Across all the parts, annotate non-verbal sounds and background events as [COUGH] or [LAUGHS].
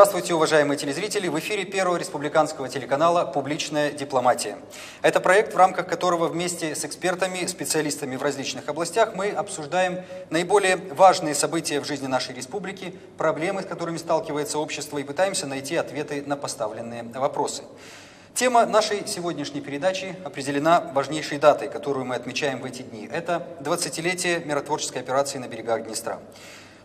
Здравствуйте, уважаемые телезрители! В эфире Первого республиканского телеканала «Публичная дипломатия». Это проект, в рамках которого вместе с экспертами, специалистами в различных областях мы обсуждаем наиболее важные события в жизни нашей республики, проблемы, с которыми сталкивается общество, и пытаемся найти ответы на поставленные вопросы. Тема нашей сегодняшней передачи определена важнейшей датой, которую мы отмечаем в эти дни. Это 20-летие миротворческой операции на берегах Днестра.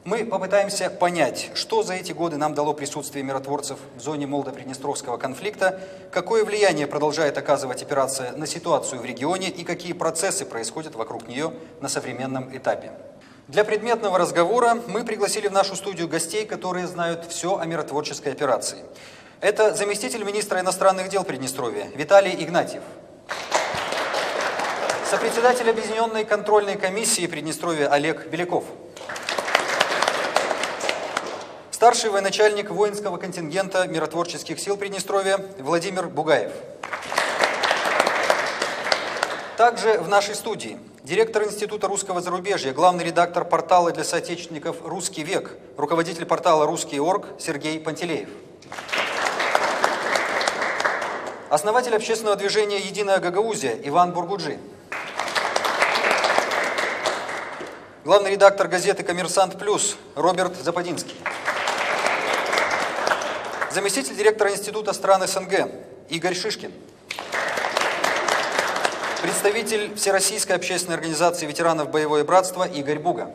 Мы попытаемся понять, что за эти годы нам дало присутствие миротворцев в зоне Молдо-Приднестровского конфликта, какое влияние продолжает оказывать операция на ситуацию в регионе и какие процессы происходят вокруг нее на современном этапе. Для предметного разговора мы пригласили в нашу студию гостей, которые знают все о миротворческой операции. Это заместитель министра иностранных дел Приднестровья Виталий Игнатьев, сопредседатель Объединенной контрольной комиссии Приднестровья Олег Беляков – Старший военачальник воинского контингента миротворческих сил Приднестровья Владимир Бугаев. Также в нашей студии директор Института русского зарубежья, главный редактор портала для соотечественников «Русский век», руководитель портала «Русский орг» Сергей Пантелеев. Основатель общественного движения «Единая Гагаузия» Иван Бургуджи. Главный редактор газеты «Коммерсант Плюс» Роберт Западинский заместитель директора Института стран СНГ Игорь Шишкин, представитель Всероссийской общественной организации ветеранов Боевое братство Игорь Буга.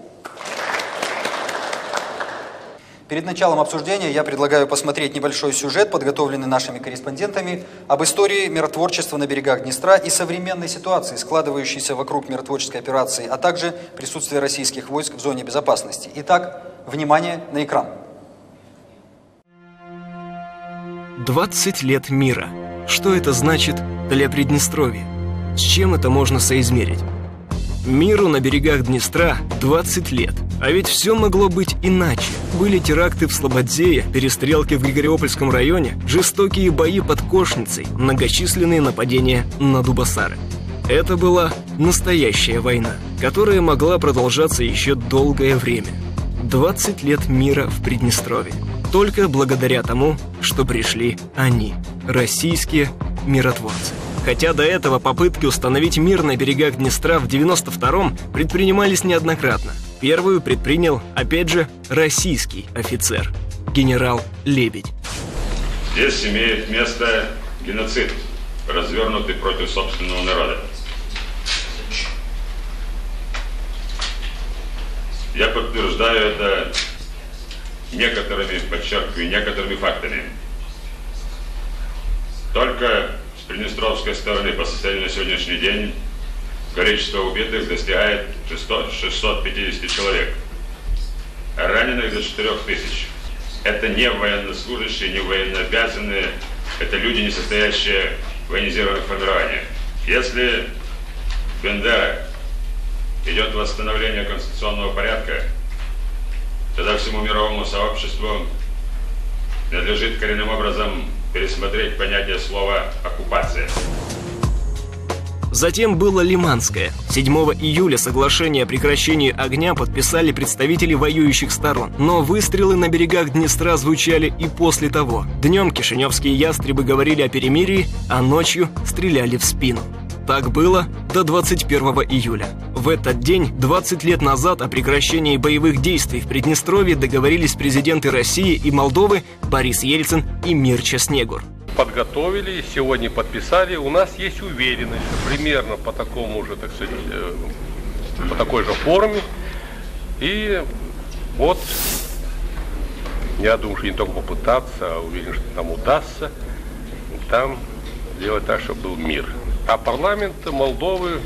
Перед началом обсуждения я предлагаю посмотреть небольшой сюжет, подготовленный нашими корреспондентами, об истории миротворчества на берегах Днестра и современной ситуации, складывающейся вокруг миротворческой операции, а также присутствия российских войск в зоне безопасности. Итак, внимание на экран. 20 лет мира. Что это значит для Приднестровья? С чем это можно соизмерить? Миру на берегах Днестра 20 лет. А ведь все могло быть иначе. Были теракты в Слободзее, перестрелки в Григориопольском районе, жестокие бои под Кошницей, многочисленные нападения на Дубасары. Это была настоящая война, которая могла продолжаться еще долгое время. 20 лет мира в Приднестровье только благодаря тому, что пришли они, российские миротворцы. Хотя до этого попытки установить мир на берегах Днестра в 92-м предпринимались неоднократно. Первую предпринял, опять же, российский офицер, генерал Лебедь. Здесь имеет место геноцид, развернутый против собственного народа. Я подтверждаю это некоторыми, подчеркиваю, некоторыми фактами. Только с Приднестровской стороны по состоянию на сегодняшний день количество убитых достигает 600, 650 человек, раненых до 4000. Это не военнослужащие, не военнообязанные, это люди, не состоящие в военизированных формированиях. Если в Бендера идет восстановление конституционного порядка, Тогда всему мировому сообществу надлежит коренным образом пересмотреть понятие слова «оккупация». Затем было Лиманское. 7 июля соглашение о прекращении огня подписали представители воюющих сторон. Но выстрелы на берегах Днестра звучали и после того. Днем кишиневские ястребы говорили о перемирии, а ночью стреляли в спину. Так было до 21 июля. В этот день, 20 лет назад, о прекращении боевых действий в Приднестровье договорились президенты России и Молдовы Борис Ельцин и Мирча Снегур. Подготовили, сегодня подписали. У нас есть уверенность, примерно по такому же, так сказать, э, по такой же форме. И вот я думаю, что не только попытаться, а уверен, что нам удастся там сделать так, чтобы был мир. А парламент Молдовы,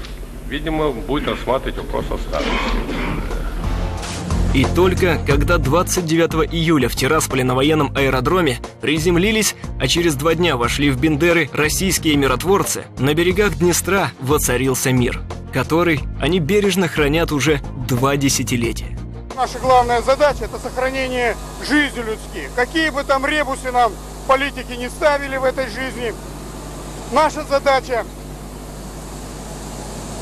видимо, будет рассматривать вопрос о статусе. И только когда 29 июля в Тирасполе на военном аэродроме приземлились, а через два дня вошли в Бендеры российские миротворцы, на берегах Днестра воцарился мир, который они бережно хранят уже два десятилетия. Наша главная задача – это сохранение жизни людских. Какие бы там ребусы нам политики не ставили в этой жизни, наша задача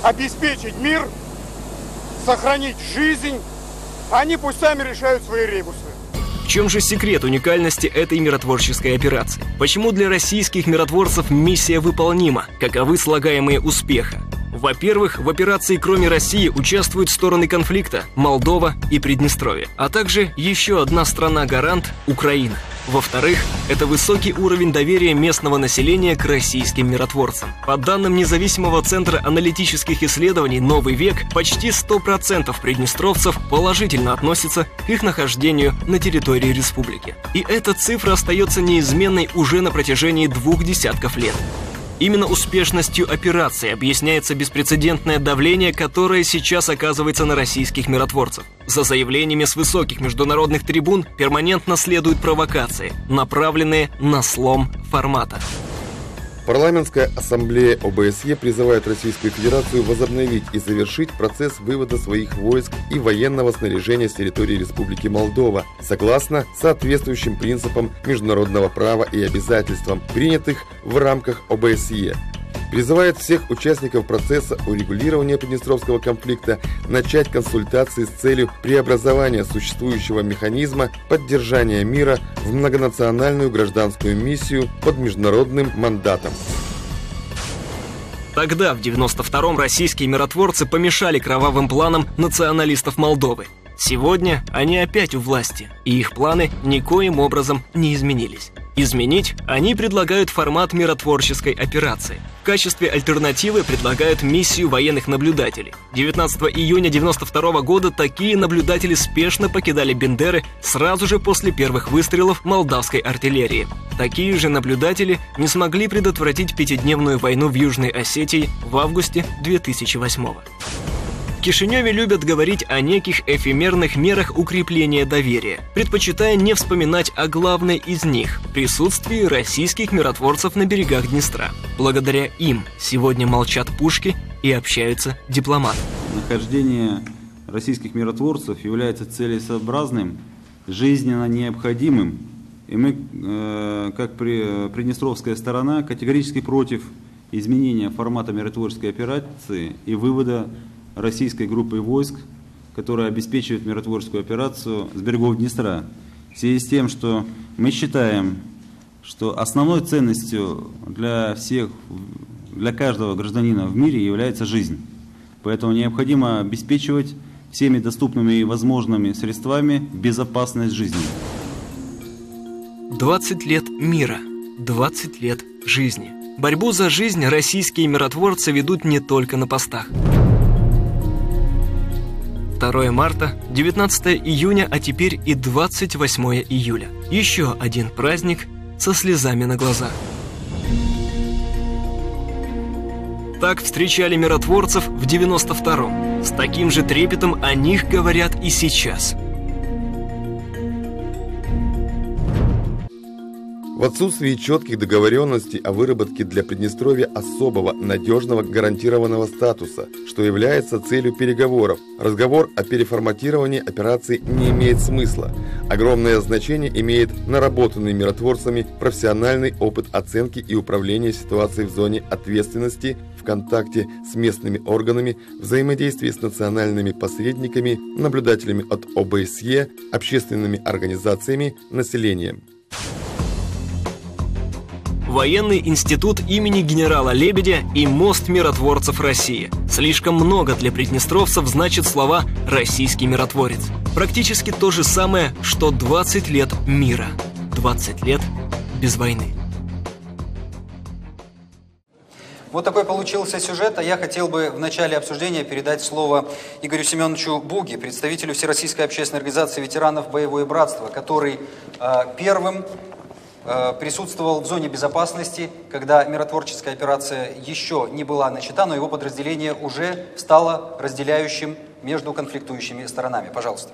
обеспечить мир, сохранить жизнь, они пусть сами решают свои ребусы. чем же секрет уникальности этой миротворческой операции? Почему для российских миротворцев миссия выполнима? Каковы слагаемые успеха? Во-первых, в операции кроме России участвуют стороны конфликта – Молдова и Приднестровье, а также еще одна страна-гарант – Украина. Во-вторых, это высокий уровень доверия местного населения к российским миротворцам. По данным независимого центра аналитических исследований «Новый век», почти 100% приднестровцев положительно относятся к их нахождению на территории республики. И эта цифра остается неизменной уже на протяжении двух десятков лет. Именно успешностью операции объясняется беспрецедентное давление, которое сейчас оказывается на российских миротворцев. За заявлениями с высоких международных трибун перманентно следуют провокации, направленные на слом формата. Парламентская ассамблея ОБСЕ призывает Российскую Федерацию возобновить и завершить процесс вывода своих войск и военного снаряжения с территории Республики Молдова, согласно соответствующим принципам международного права и обязательствам, принятых в рамках ОБСЕ призывает всех участников процесса урегулирования Приднестровского конфликта начать консультации с целью преобразования существующего механизма поддержания мира в многонациональную гражданскую миссию под международным мандатом. Тогда, в 92-м, российские миротворцы помешали кровавым планам националистов Молдовы. Сегодня они опять у власти, и их планы никоим образом не изменились. Изменить они предлагают формат миротворческой операции. В качестве альтернативы предлагают миссию военных наблюдателей. 19 июня 92 года такие наблюдатели спешно покидали Бендеры сразу же после первых выстрелов молдавской артиллерии. Такие же наблюдатели не смогли предотвратить пятидневную войну в Южной Осетии в августе 2008 года. Кишиневе любят говорить о неких эфемерных мерах укрепления доверия, предпочитая не вспоминать о главной из них – присутствии российских миротворцев на берегах Днестра. Благодаря им сегодня молчат пушки и общаются дипломаты. Нахождение российских миротворцев является целесообразным, жизненно необходимым, и мы, э, как при, приднестровская сторона, категорически против изменения формата миротворческой операции и вывода российской группой войск, которая обеспечивает миротворческую операцию с берегов Днестра. В связи с тем, что мы считаем, что основной ценностью для всех, для каждого гражданина в мире является жизнь. Поэтому необходимо обеспечивать всеми доступными и возможными средствами безопасность жизни. 20 лет мира, 20 лет жизни. Борьбу за жизнь российские миротворцы ведут не только на постах. 2 марта, 19 июня, а теперь и 28 июля. Еще один праздник со слезами на глазах. Так встречали миротворцев в 92-м. С таким же трепетом о них говорят и сейчас – В отсутствии четких договоренностей о выработке для Приднестровья особого, надежного, гарантированного статуса, что является целью переговоров, разговор о переформатировании операции не имеет смысла. Огромное значение имеет наработанный миротворцами профессиональный опыт оценки и управления ситуацией в зоне ответственности в контакте с местными органами, взаимодействии с национальными посредниками, наблюдателями от ОБСЕ, общественными организациями, населением. Военный институт имени генерала Лебедя и мост миротворцев России. Слишком много для приднестровцев значит слова «российский миротворец». Практически то же самое, что 20 лет мира. 20 лет без войны. Вот такой получился сюжет, а я хотел бы в начале обсуждения передать слово Игорю Семеновичу Буги, представителю Всероссийской общественной организации ветеранов «Боевое братство», который э, первым присутствовал в зоне безопасности, когда миротворческая операция еще не была начата, но его подразделение уже стало разделяющим между конфликтующими сторонами. Пожалуйста.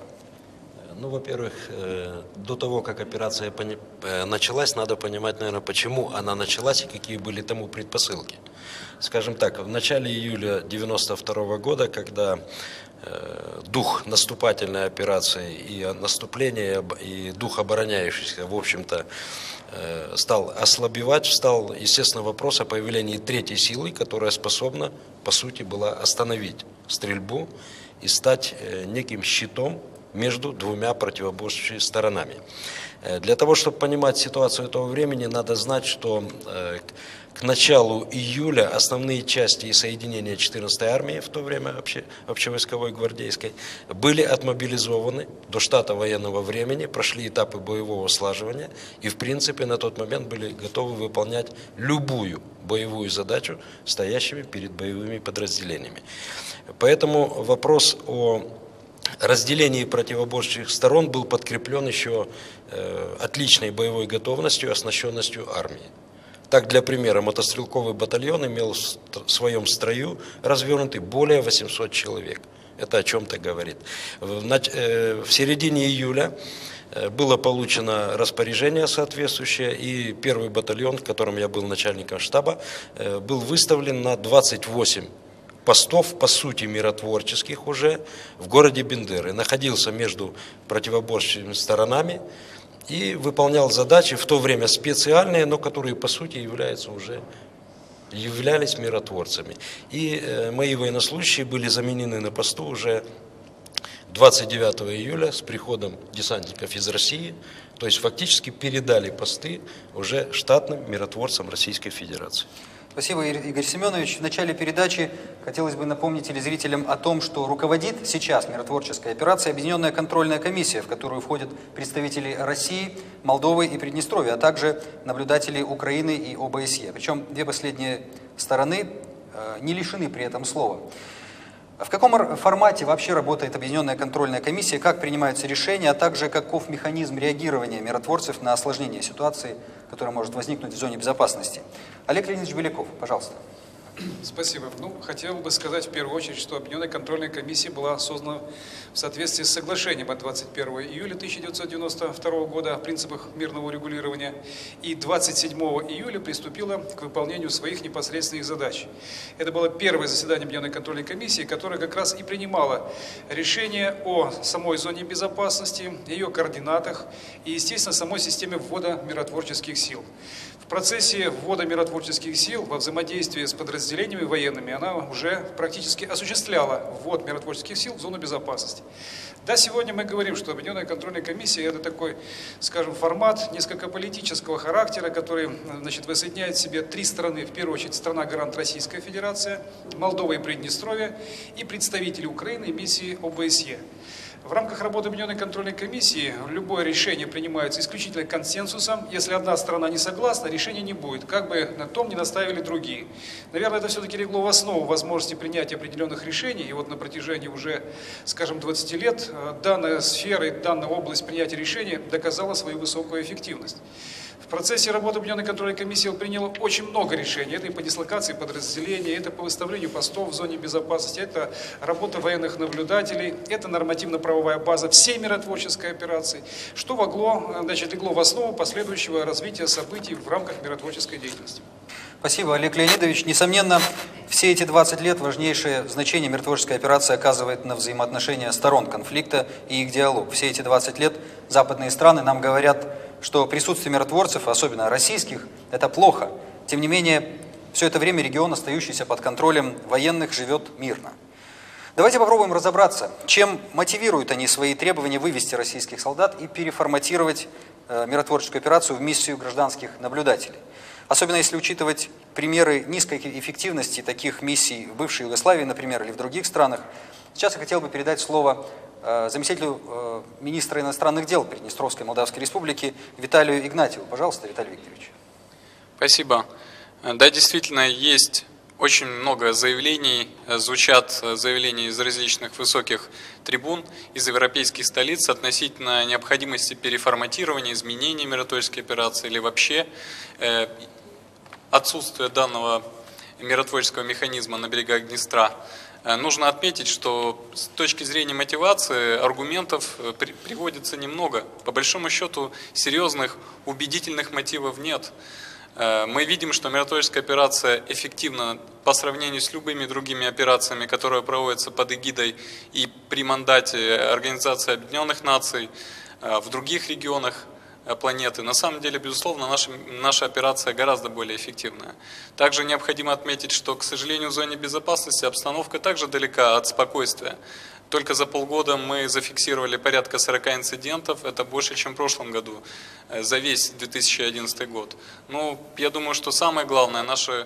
Ну, во-первых, э, до того, как операция э, началась, надо понимать, наверное, почему она началась и какие были тому предпосылки. Скажем так, в начале июля 92 года, когда дух наступательной операции и наступления, и дух обороняющихся, в общем-то, Э, стал ослабевать, встал, естественно, вопрос о появлении третьей силы, которая способна, по сути, была остановить стрельбу и стать э, неким щитом между двумя противоборствующими сторонами. Э, для того, чтобы понимать ситуацию этого времени, надо знать, что э, к началу июля основные части и соединения 14-й армии, в то время обще, общевойсковой гвардейской, были отмобилизованы до штата военного времени, прошли этапы боевого слаживания и, в принципе, на тот момент были готовы выполнять любую боевую задачу стоящими перед боевыми подразделениями. Поэтому вопрос о разделении противоборствующих сторон был подкреплен еще э, отличной боевой готовностью и оснащенностью армии. Так, для примера, мотострелковый батальон имел в своем строю развернутый более 800 человек. Это о чем-то говорит. В э, середине июля э, было получено распоряжение соответствующее, и первый батальон, в котором я был начальником штаба, был выставлен на 28 постов, по сути, миротворческих уже в городе Бендеры. Находился между противоборствующими сторонами, и выполнял задачи в то время специальные, но которые по сути являются уже являлись миротворцами. И э, мои военнослужащие были заменены на посту уже 29 июля с приходом десантников из России, то есть фактически передали посты уже штатным миротворцам Российской Федерации. Спасибо, Игорь Семенович. В начале передачи хотелось бы напомнить телезрителям о том, что руководит сейчас миротворческой операцией Объединенная контрольная комиссия, в которую входят представители России, Молдовы и Приднестровья, а также наблюдатели Украины и ОБСЕ. Причем две последние стороны э, не лишены при этом слова. В каком формате вообще работает Объединенная контрольная комиссия, как принимаются решения, а также каков механизм реагирования миротворцев на осложнение ситуации, которая может возникнуть в зоне безопасности? Олег Леонидович Беляков, пожалуйста. Спасибо. Ну, хотел бы сказать в первую очередь, что Объединенная контрольная комиссия была создана в соответствии с соглашением от 21 июля 1992 года о принципах мирного урегулирования и 27 июля приступила к выполнению своих непосредственных задач. Это было первое заседание Объединенной контрольной комиссии, которое как раз и принимало решение о самой зоне безопасности, ее координатах и, естественно, самой системе ввода миротворческих сил процессе ввода миротворческих сил во взаимодействии с подразделениями военными она уже практически осуществляла ввод миротворческих сил в зону безопасности. Да, сегодня мы говорим, что Объединенная контрольная комиссия это такой, скажем, формат несколько политического характера, который значит, воссоединяет в себе три страны. В первую очередь страна-гарант Российская Федерация, Молдова и Приднестровье и представители Украины и миссии ОБСЕ. В рамках работы Объединенной контрольной комиссии любое решение принимается исключительно консенсусом. Если одна страна не согласна, решения не будет, как бы на том не наставили другие. Наверное, это все-таки легло в основу возможности принятия определенных решений. И вот на протяжении уже, скажем, 20 лет э, данная сфера и данная область принятия решений доказала свою высокую эффективность. Процессе работы Объединенной контрольной комиссии он принял очень много решений. Это и по дислокации подразделений, это по выставлению постов в зоне безопасности, это работа военных наблюдателей, это нормативно-правовая база всей миротворческой операции, что могло, значит, легло в основу последующего развития событий в рамках миротворческой деятельности. Спасибо, Олег Леонидович. Несомненно, все эти 20 лет важнейшее значение миротворческой операции оказывает на взаимоотношения сторон конфликта и их диалог. Все эти 20 лет западные страны нам говорят что присутствие миротворцев, особенно российских, это плохо. Тем не менее, все это время регион, остающийся под контролем военных, живет мирно. Давайте попробуем разобраться, чем мотивируют они свои требования вывести российских солдат и переформатировать э, миротворческую операцию в миссию гражданских наблюдателей. Особенно если учитывать примеры низкой эффективности таких миссий в бывшей Югославии, например, или в других странах. Сейчас я хотел бы передать слово заместителю э, министра иностранных дел Приднестровской Молдавской Республики Виталию Игнатьеву. Пожалуйста, Виталий Викторович. Спасибо. Да, действительно, есть очень много заявлений, звучат заявления из различных высоких трибун, из европейских столиц относительно необходимости переформатирования, изменения миротворческой операции или вообще э, отсутствия данного миротворческого механизма на берегах Днестра. Э, нужно отметить, что с точки зрения мотивации аргументов э, приводится немного. По большому счету серьезных убедительных мотивов нет. Э, мы видим, что миротворческая операция эффективна по сравнению с любыми другими операциями, которые проводятся под эгидой и при мандате Организации Объединенных Наций в других регионах планеты. На самом деле, безусловно, наша, наша операция гораздо более эффективная. Также необходимо отметить, что, к сожалению, в зоне безопасности обстановка также далека от спокойствия. Только за полгода мы зафиксировали порядка 40 инцидентов, это больше, чем в прошлом году, э, за весь 2011 год. Ну, я думаю, что самое главное, наши э,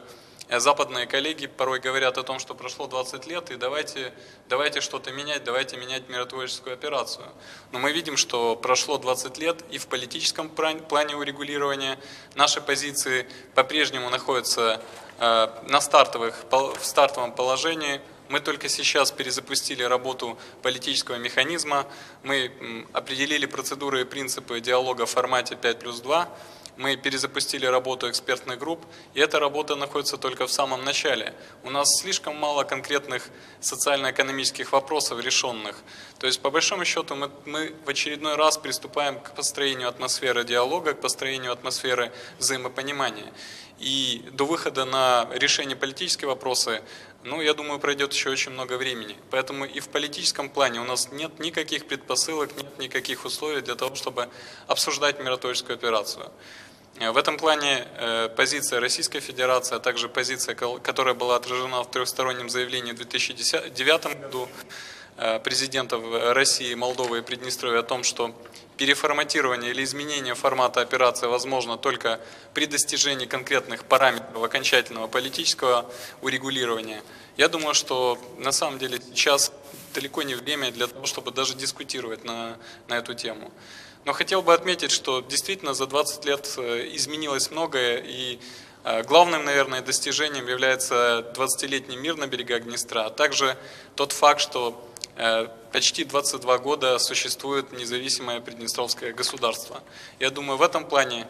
западные коллеги порой говорят о том, что прошло 20 лет, и давайте, давайте что-то менять, давайте менять миротворческую операцию. Но мы видим, что прошло 20 лет, и в политическом плане урегулирования наши позиции по-прежнему находятся э, на стартовых, в стартовом положении – мы только сейчас перезапустили работу политического механизма, мы определили процедуры и принципы диалога в формате 5 плюс 2, мы перезапустили работу экспертных групп, и эта работа находится только в самом начале. У нас слишком мало конкретных социально-экономических вопросов решенных. То есть, по большому счету, мы, мы в очередной раз приступаем к построению атмосферы диалога, к построению атмосферы взаимопонимания. И до выхода на решение политических вопросов ну, я думаю, пройдет еще очень много времени. Поэтому и в политическом плане у нас нет никаких предпосылок, нет никаких условий для того, чтобы обсуждать миротворческую операцию. Э, в этом плане э, позиция Российской Федерации, а также позиция, которая была отражена в трехстороннем заявлении в 2009 году э, президентов России, Молдовы и Приднестровья о том, что переформатирование или изменение формата операции возможно только при достижении конкретных параметров окончательного политического урегулирования. Я думаю, что на самом деле сейчас далеко не время для того, чтобы даже дискутировать на, на эту тему. Но хотел бы отметить, что действительно за 20 лет э, изменилось многое, и э, главным, наверное, достижением является 20-летний мир на берегах Днестра, а также тот факт, что почти 22 года существует независимое Приднестровское государство. Я думаю, в этом плане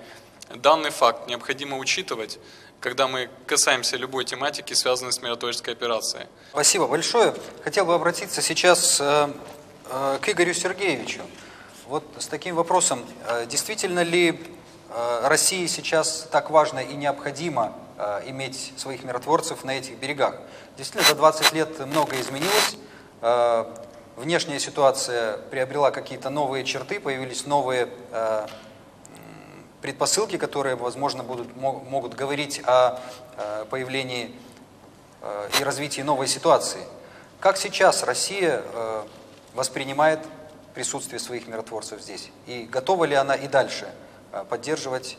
данный факт необходимо учитывать, когда мы касаемся любой тематики, связанной с миротворческой операцией. Спасибо большое. Хотел бы обратиться сейчас э, э, к Игорю Сергеевичу. Вот с таким вопросом. Действительно ли России сейчас так важно и необходимо иметь своих миротворцев на этих берегах? Действительно, за 20 лет многое изменилось. Э, внешняя ситуация приобрела какие-то новые черты, появились новые э, предпосылки, которые, возможно, будут, могут говорить о э, появлении и развитии новой ситуации. Как сейчас Россия воспринимает присутствие своих миротворцев здесь? И готова ли она и дальше поддерживать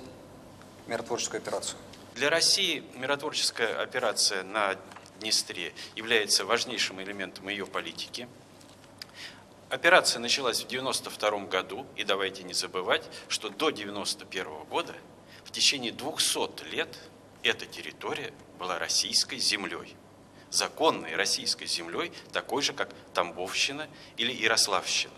миротворческую операцию? Для России миротворческая операция на Днестре является важнейшим элементом ее политики. Операция началась в 1992 году, и давайте не забывать, что до 1991 года в течение 200 лет эта территория была российской землей, законной российской землей, такой же, как Тамбовщина или Ярославщина.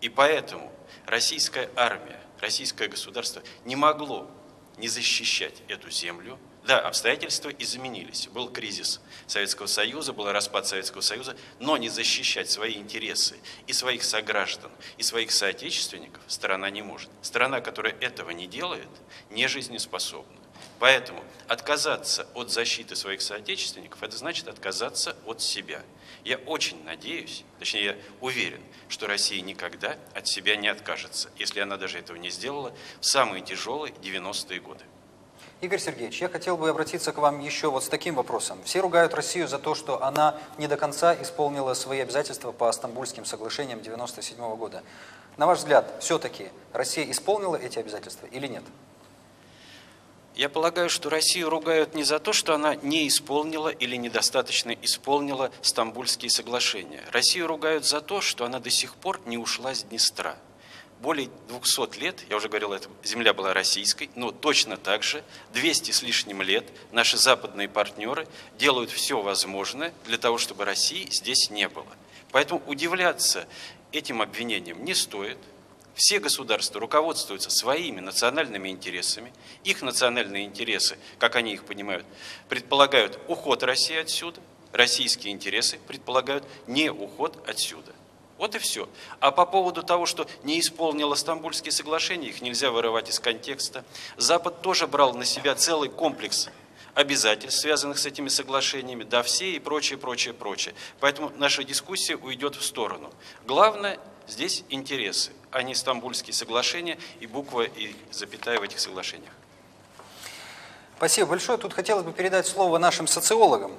И поэтому российская армия, российское государство не могло не защищать эту землю, да, обстоятельства изменились. Был кризис Советского Союза, был распад Советского Союза, но не защищать свои интересы и своих сограждан, и своих соотечественников страна не может. Страна, которая этого не делает, не жизнеспособна. Поэтому отказаться от защиты своих соотечественников, это значит отказаться от себя. Я очень надеюсь, точнее я уверен, что Россия никогда от себя не откажется, если она даже этого не сделала в самые тяжелые 90-е годы. Игорь Сергеевич, я хотел бы обратиться к вам еще вот с таким вопросом. Все ругают Россию за то, что она не до конца исполнила свои обязательства по Стамбульским соглашениям 1997 года. На ваш взгляд, все-таки Россия исполнила эти обязательства или нет? Я полагаю, что Россию ругают не за то, что она не исполнила или недостаточно исполнила Стамбульские соглашения. Россию ругают за то, что она до сих пор не ушла с Днестра более 200 лет, я уже говорил, эта земля была российской, но точно так же 200 с лишним лет наши западные партнеры делают все возможное для того, чтобы России здесь не было. Поэтому удивляться этим обвинениям не стоит. Все государства руководствуются своими национальными интересами. Их национальные интересы, как они их понимают, предполагают уход России отсюда. Российские интересы предполагают не уход отсюда. Вот и все. А по поводу того, что не исполнила Стамбульские соглашения, их нельзя вырывать из контекста. Запад тоже брал на себя целый комплекс обязательств, связанных с этими соглашениями, да, все и прочее, прочее, прочее. Поэтому наша дискуссия уйдет в сторону. Главное здесь интересы, а не Стамбульские соглашения и буква и запятая в этих соглашениях. Спасибо большое. Тут хотелось бы передать слово нашим социологам.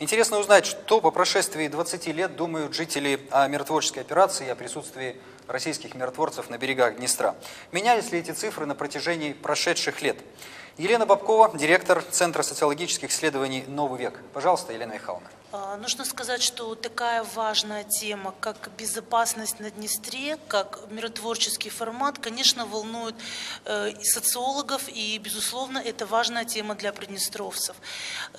Интересно узнать, что по прошествии 20 лет думают жители о миротворческой операции и о присутствии российских миротворцев на берегах Днестра. Менялись ли эти цифры на протяжении прошедших лет? Елена Бабкова, директор Центра социологических исследований «Новый век». Пожалуйста, Елена Михайловна. А, нужно сказать, что такая важная тема, как безопасность на Днестре, как миротворческий формат, конечно, волнует э, и социологов, и, безусловно, это важная тема для приднестровцев.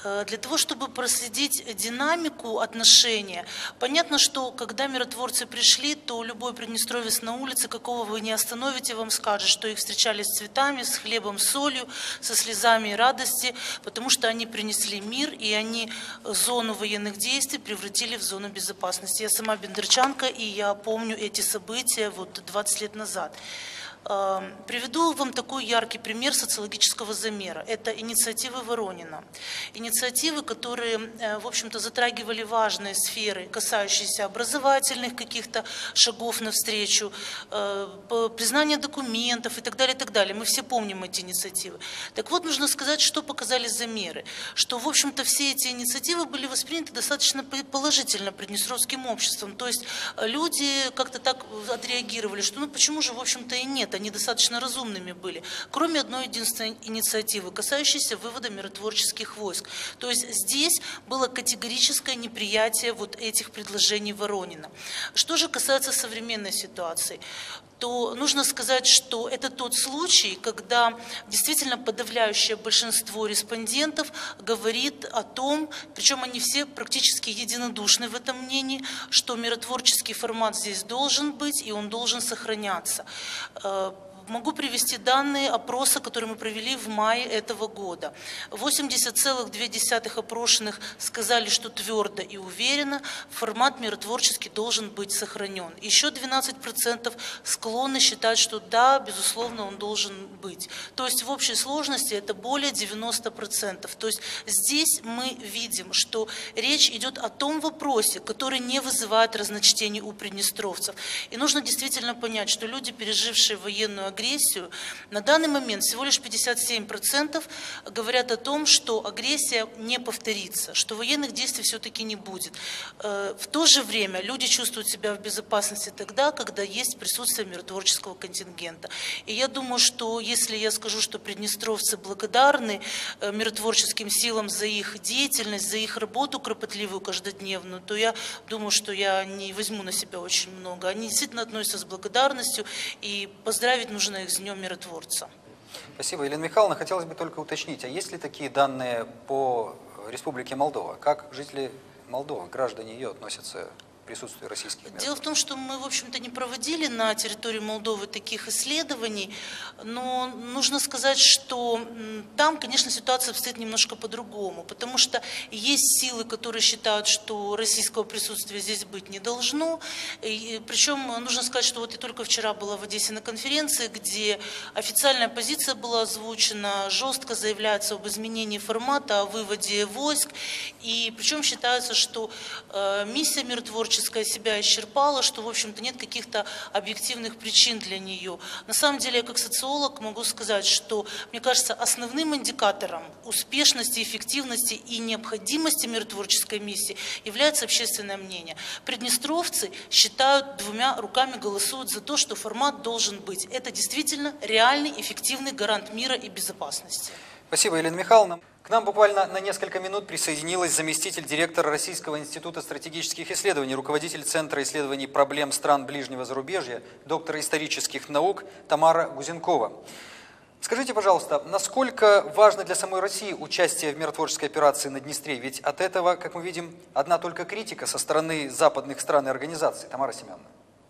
Э, для того, чтобы проследить динамику отношения, понятно, что когда миротворцы пришли, то любой приднестровец на улице, какого вы не остановите, вам скажет, что их встречали с цветами, с хлебом, солью, со слезами и радости, потому что они принесли мир, и они зону военной военных действий превратили в зону безопасности. Я сама бендерчанка, и я помню эти события вот 20 лет назад. Эм, приведу вам такой яркий пример социологического замера. Это инициативы Воронина. Инициативы, которые, э, в общем-то, затрагивали важные сферы, касающиеся образовательных каких-то шагов навстречу, э, признания документов и так далее, и так далее. Мы все помним эти инициативы. Так вот, нужно сказать, что показали замеры. Что, в общем-то, все эти инициативы были восприняты достаточно положительно Приднестровским обществом. То есть э, люди как-то так отреагировали, что ну почему же, в общем-то, и нет они достаточно разумными были, кроме одной единственной инициативы, касающейся вывода миротворческих войск. То есть здесь было категорическое неприятие вот этих предложений Воронина. Что же касается современной ситуации, то нужно сказать, что это тот случай, когда действительно подавляющее большинство респондентов говорит о том, причем они все практически единодушны в этом мнении, что миротворческий формат здесь должен быть и он должен сохраняться. Могу привести данные опроса, которые мы провели в мае этого года. 80,2 опрошенных сказали, что твердо и уверенно формат миротворческий должен быть сохранен. Еще 12% склонны считать, что да, безусловно, он должен быть. То есть в общей сложности это более 90%. То есть здесь мы видим, что речь идет о том вопросе, который не вызывает разночтений у приднестровцев. И нужно действительно понять, что люди, пережившие военную агрессию, на данный момент всего лишь 57% говорят о том, что агрессия не повторится, что военных действий все-таки не будет. Э, в то же время люди чувствуют себя в безопасности тогда, когда есть присутствие миротворческого контингента. И я думаю, что если я скажу, что приднестровцы благодарны э, миротворческим силам за их деятельность, за их работу кропотливую каждодневную, то я думаю, что я не возьму на себя очень много. Они действительно относятся с благодарностью, и поздравить нужно нужно с Днем Миротворца. Спасибо. Елена Михайловна, хотелось бы только уточнить, а есть ли такие данные по Республике Молдова? Как жители Молдовы, граждане ее относятся присутствие российских миротворцев? Дело в том, что мы, в общем-то, не проводили на территории Молдовы таких исследований, но нужно сказать, что там, конечно, ситуация обстоит немножко по-другому, потому что есть силы, которые считают, что российского присутствия здесь быть не должно, и, причем нужно сказать, что вот я только вчера была в Одессе на конференции, где официальная позиция была озвучена, жестко заявляется об изменении формата, о выводе войск, и причем считается, что э, миссия миротворчества творческая себя исчерпала, что, в общем-то, нет каких-то объективных причин для нее. На самом деле, я как социолог могу сказать, что, мне кажется, основным индикатором успешности, эффективности и необходимости миротворческой миссии является общественное мнение. Приднестровцы считают, двумя руками голосуют за то, что формат должен быть. Это действительно реальный, эффективный гарант мира и безопасности. Спасибо, Елена Михайловна. К нам буквально на несколько минут присоединилась заместитель директора Российского института стратегических исследований, руководитель Центра исследований проблем стран ближнего зарубежья, доктор исторических наук Тамара Гузенкова. Скажите, пожалуйста, насколько важно для самой России участие в миротворческой операции на Днестре? Ведь от этого, как мы видим, одна только критика со стороны западных стран и организаций. Тамара Семеновна.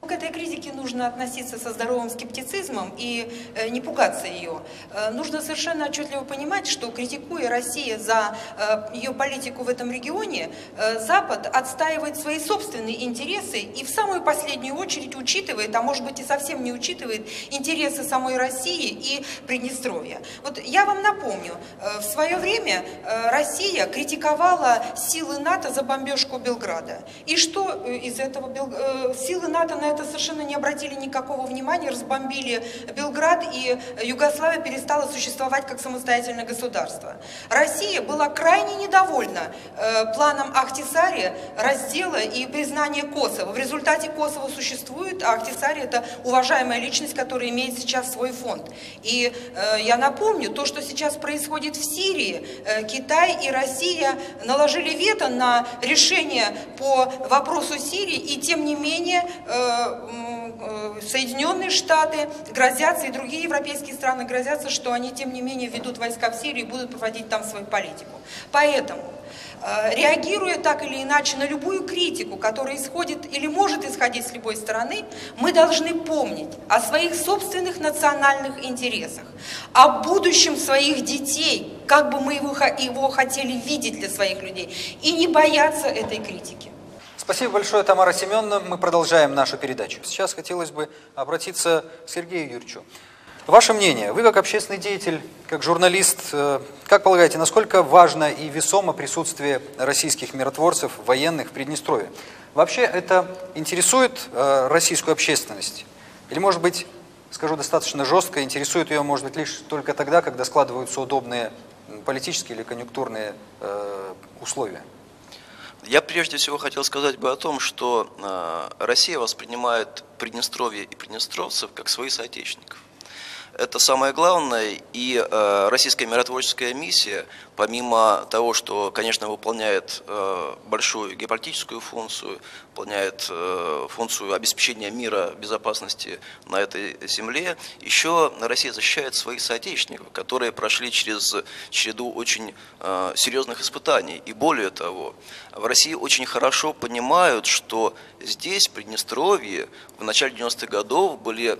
К этой критике нужно относиться со здоровым скептицизмом и э, не пугаться ее. Э, нужно совершенно отчетливо понимать, что критикуя Россию за э, ее политику в этом регионе, Запад отстаивает свои собственные интересы и в самую последнюю очередь учитывает, а может быть и совсем не учитывает, интересы самой России и Приднестровья. Вот я вам напомню, в свое время Россия критиковала силы НАТО за бомбежку Белграда. И что из этого силы НАТО на это совершенно не обратили никакого внимания, разбомбили Белград, и Югославия перестала существовать как самостоятельное государство. Россия была крайне недовольна э, планом Ахтисари раздела и признания Косово. В результате Косово существует, а Ахтисари это уважаемая личность, которая имеет сейчас свой фонд. И э, я напомню, то, что сейчас происходит в Сирии, э, Китай и Россия наложили вето на решение по вопросу Сирии, и тем не менее э, Соединенные Штаты грозятся, и другие европейские страны грозятся, что они тем не менее ведут войска в Сирию и будут проводить там свою политику. Поэтому реагируя так или иначе на любую критику, которая исходит или может исходить с любой стороны, мы должны помнить о своих собственных национальных интересах, о будущем своих детей, как бы мы его, его хотели видеть для своих людей, и не бояться этой критики. Спасибо большое, Тамара Семеновна. Мы продолжаем нашу передачу. Сейчас хотелось бы обратиться к Сергею Юрьевичу. Ваше мнение, вы как общественный деятель, как журналист, э, как полагаете, насколько важно и весомо присутствие российских миротворцев, военных в Приднестровье? Вообще это интересует э, российскую общественность? Или, может быть, скажу достаточно жестко, интересует ее, может быть, лишь только тогда, когда складываются удобные политические или конъюнктурные э, условия? Я прежде всего хотел сказать бы о том, что Россия воспринимает Приднестровье и приднестровцев как своих соотечественников. Это самое главное, и э, российская миротворческая миссия, помимо того, что, конечно, выполняет э, большую геополитическую функцию, выполняет э, функцию обеспечения мира, безопасности на этой земле, еще Россия защищает своих соотечественников, которые прошли через череду очень э, серьезных испытаний. И более того, в России очень хорошо понимают, что здесь, в Приднестровье, в начале 90-х годов были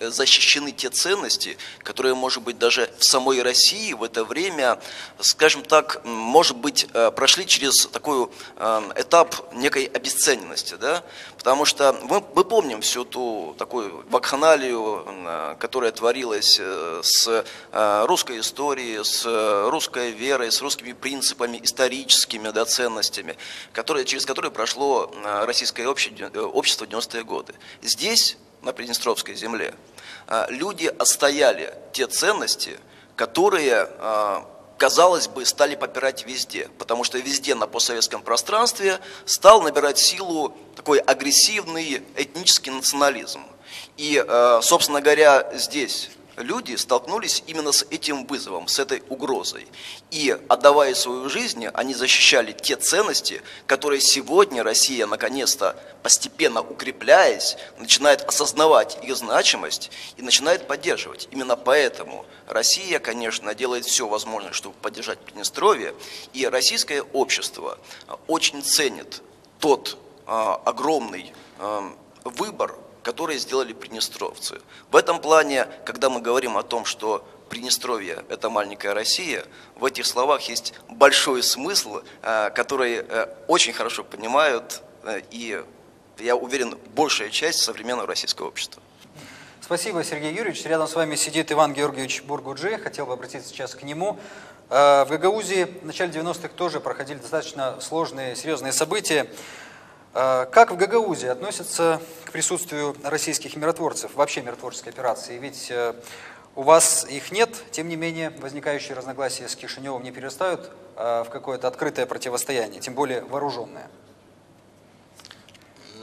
защищены те ценности, которые, может быть, даже в самой России в это время, скажем так, может быть, прошли через такой этап некой обесцененности, да, потому что мы, мы помним всю ту такую вакханалию, которая творилась э, с э, русской историей, с русской верой, с русскими принципами, историческими да, ценностями, которые, через которые прошло э, российское общество в 90-е годы. Здесь, на Приднестровской земле, люди отстояли те ценности, которые казалось бы, стали попирать везде, потому что везде на постсоветском пространстве стал набирать силу такой агрессивный этнический национализм. И, э, собственно говоря, здесь люди столкнулись именно с этим вызовом, с этой угрозой. И отдавая свою жизнь, они защищали те ценности, которые сегодня Россия, наконец-то, постепенно укрепляясь, начинает осознавать их значимость и начинает поддерживать. Именно поэтому Россия, конечно, делает все возможное, чтобы поддержать Приднестровье, и российское общество очень ценит тот а, огромный а, выбор, которые сделали приднестровцы. В этом плане, когда мы говорим о том, что Приднестровье – это маленькая Россия, в этих словах есть большой смысл, э, который э, очень хорошо понимают э, и, я уверен, большая часть современного российского общества. Спасибо, Сергей Юрьевич. Рядом с вами сидит Иван Георгиевич Бургуджи. Хотел бы обратиться сейчас к нему. В Гагаузии в начале 90-х тоже проходили достаточно сложные, серьезные события. А, как в Гагаузе относятся к присутствию российских миротворцев, вообще миротворческой операции? Ведь э, у вас их нет, тем не менее возникающие разногласия с Кишиневым не перерастают а, в какое-то открытое противостояние, тем более вооруженное.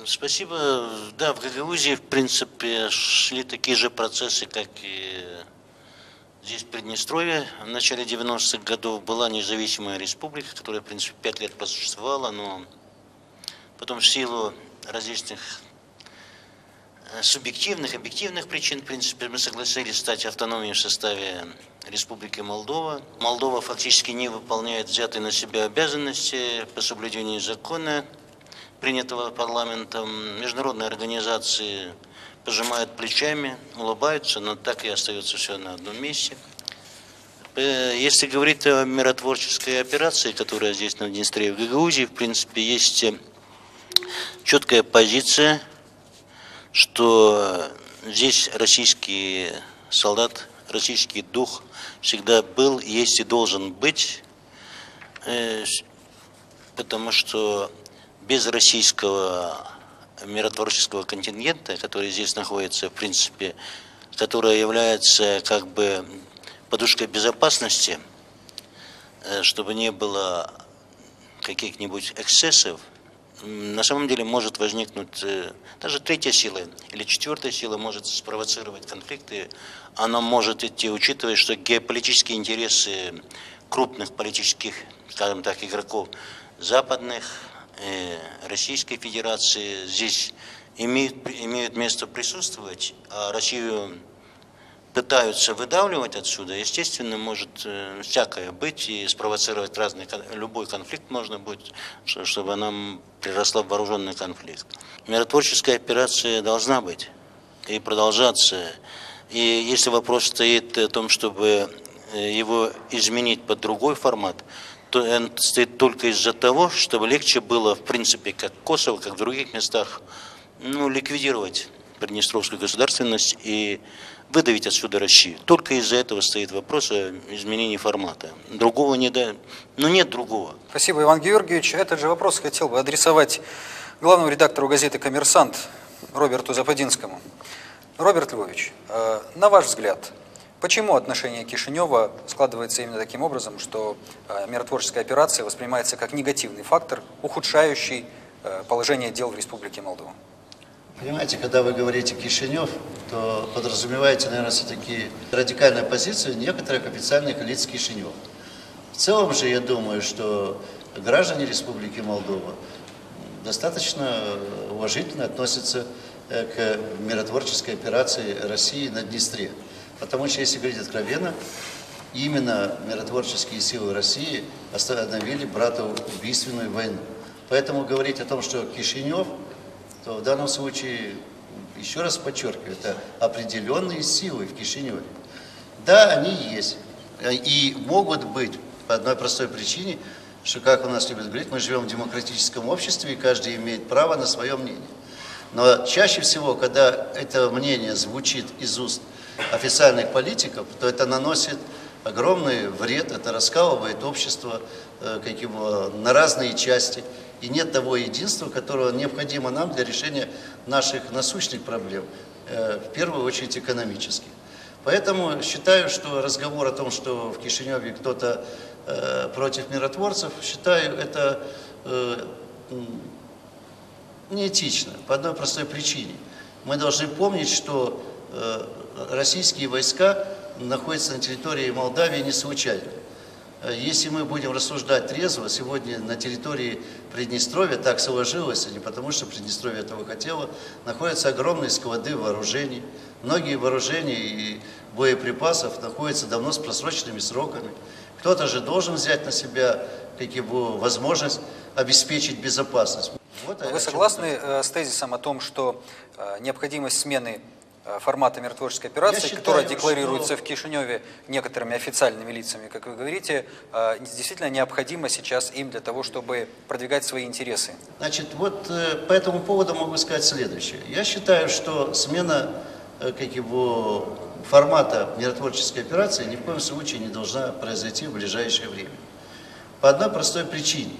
Спасибо. Да, в Гагаузии, в принципе, шли такие же процессы, как и здесь, в Приднестровье. В начале 90-х годов была независимая республика, которая, в принципе, пять лет просуществовала, но потом в силу различных э, субъективных, объективных причин, в принципе, мы согласились стать автономией в составе Республики Молдова. Молдова фактически не выполняет взятые на себя обязанности по соблюдению закона, принятого парламентом. Международные организации пожимают плечами, улыбаются, но так и остается все на одном месте. Э, если говорить о миротворческой операции, которая здесь на Днестре в Гагаузии, в принципе, есть четкая позиция, что здесь российский солдат, российский дух всегда был, есть и должен быть, э, потому что без российского миротворческого контингента, который здесь находится, в принципе, которая является как бы подушкой безопасности, э, чтобы не было каких-нибудь эксцессов, на самом деле может возникнуть э, даже третья сила или четвертая сила может спровоцировать конфликты. Она может идти, учитывая, что геополитические интересы крупных политических, скажем так, игроков западных, э, Российской Федерации здесь имеют, имеют место присутствовать, а Россию пытаются выдавливать отсюда, естественно, может э, всякое быть и спровоцировать разный, любой конфликт можно будет, чтобы она приросла в вооруженный конфликт. Миротворческая операция должна быть и продолжаться. И если вопрос стоит о том, чтобы э, его изменить под другой формат, то он стоит только из-за того, чтобы легче было, в принципе, как Косово, как в других местах, ну, ликвидировать Приднестровскую государственность и выдавить отсюда Россию. Только из-за этого стоит вопрос о изменении формата. Другого не да, ну нет другого. Спасибо, Иван Георгиевич. Этот же вопрос хотел бы адресовать главному редактору газеты «Коммерсант» Роберту Западинскому. Роберт Львович, э, на ваш взгляд, почему отношение Кишинева складывается именно таким образом, что э, миротворческая операция воспринимается как негативный фактор, ухудшающий э, положение дел в Республике Молдова? Понимаете, когда вы говорите Кишинев, то подразумеваете, наверное, все-таки радикальную позицию некоторых официальных лиц Кишинева. В целом же, я думаю, что граждане Республики Молдова достаточно уважительно относятся э, к миротворческой операции России на Днестре. Потому что, если говорить откровенно, именно миротворческие силы России остановили братоубийственную войну. Поэтому говорить о том, что Кишинев – то в данном случае, еще раз подчеркиваю, это определенные силы в Кишиневе. Да, они есть. И могут быть по одной простой причине, что, как у нас любят говорить, мы живем в демократическом обществе, и каждый имеет право на свое мнение. Но чаще всего, когда это мнение звучит из уст официальных политиков, то это наносит огромный вред, это раскалывает общество э, как его, на разные части и нет того единства, которого необходимо нам для решения наших насущных проблем, э, в первую очередь экономических. Поэтому считаю, что разговор о том, что в Кишиневе кто-то э, против миротворцев, считаю это э, неэтично, по одной простой причине. Мы должны помнить, что российские войска находятся на территории Молдавии не случайно. Э, если мы будем рассуждать трезво, сегодня на территории Приднестровья так сложилось, а не потому что Приднестровье этого хотело, находятся огромные склады вооружений. Многие вооружения и боеприпасов находятся давно с просроченными сроками. Кто-то же должен взять на себя как его возможность обеспечить безопасность. Вот Вы согласны э, с тезисом о том, что э, необходимость смены формата миротворческой операции, считаю, которая декларируется что... в Кишиневе некоторыми официальными лицами, как вы говорите, э, действительно необходимо сейчас им для того, чтобы продвигать свои интересы. Значит, вот э, по этому поводу могу сказать следующее. Я считаю, что смена как его, формата миротворческой операции ни в коем случае не должна произойти в ближайшее время. По одной простой причине.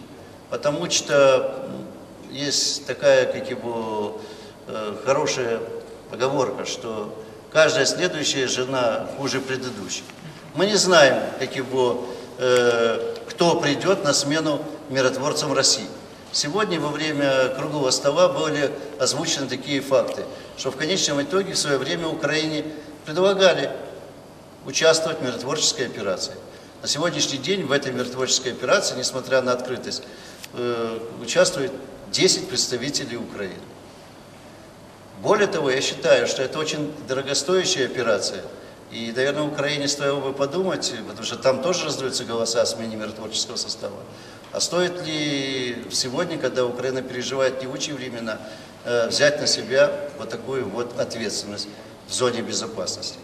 Потому что есть такая, как его, хорошая поговорка, что каждая следующая жена хуже предыдущей. Мы не знаем, как его, э, кто придет на смену миротворцам России. Сегодня во время круглого стола были озвучены такие факты, что в конечном итоге в свое время Украине предлагали участвовать в миротворческой операции. На сегодняшний день в этой миротворческой операции, несмотря на открытость, э, участвует 10 представителей Украины. Более того, я считаю, что это очень дорогостоящая операция. И, наверное, Украине стоило бы подумать, потому что там тоже раздаются голоса о смене миротворческого состава. А стоит ли сегодня, когда Украина переживает невучие времена, э, взять на себя вот такую вот ответственность в зоне безопасности?